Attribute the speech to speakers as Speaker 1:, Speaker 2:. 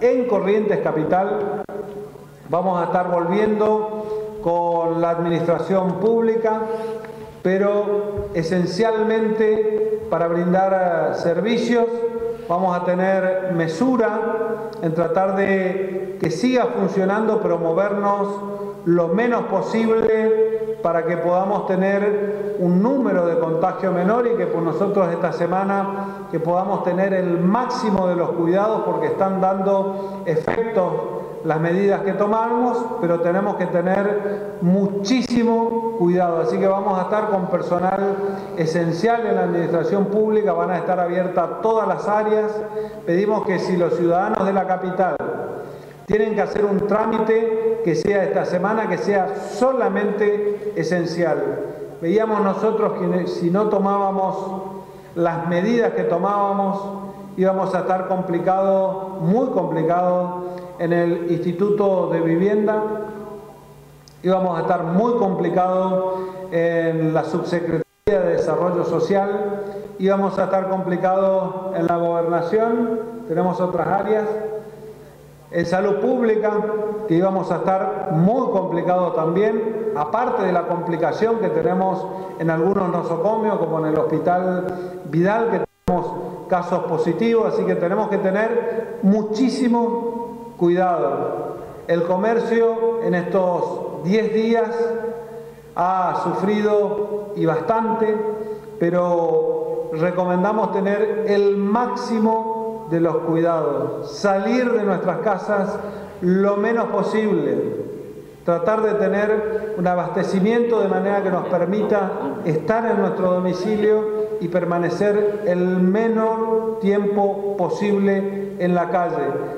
Speaker 1: En Corrientes Capital vamos a estar volviendo con la administración pública, pero esencialmente para brindar servicios vamos a tener mesura en tratar de que siga funcionando, promovernos lo menos posible para que podamos tener un número de contagio menor y que por nosotros esta semana que podamos tener el máximo de los cuidados porque están dando efectos las medidas que tomamos, pero tenemos que tener muchísimo cuidado. Así que vamos a estar con personal esencial en la administración pública, van a estar abiertas todas las áreas. Pedimos que si los ciudadanos de la capital tienen que hacer un trámite que sea esta semana, que sea solamente esencial. Veíamos nosotros que si no tomábamos las medidas que tomábamos, íbamos a estar complicados, muy complicados en el Instituto de Vivienda, íbamos a estar muy complicados en la Subsecretaría de Desarrollo Social, íbamos a estar complicados en la gobernación, tenemos otras áreas, en salud pública, que íbamos a estar muy complicados también, aparte de la complicación que tenemos en algunos nosocomios, como en el Hospital Vidal, que tenemos casos positivos, así que tenemos que tener muchísimo cuidado. El comercio en estos 10 días ha sufrido y bastante, pero recomendamos tener el máximo de los cuidados, salir de nuestras casas lo menos posible, tratar de tener un abastecimiento de manera que nos permita estar en nuestro domicilio y permanecer el menor tiempo posible en la calle.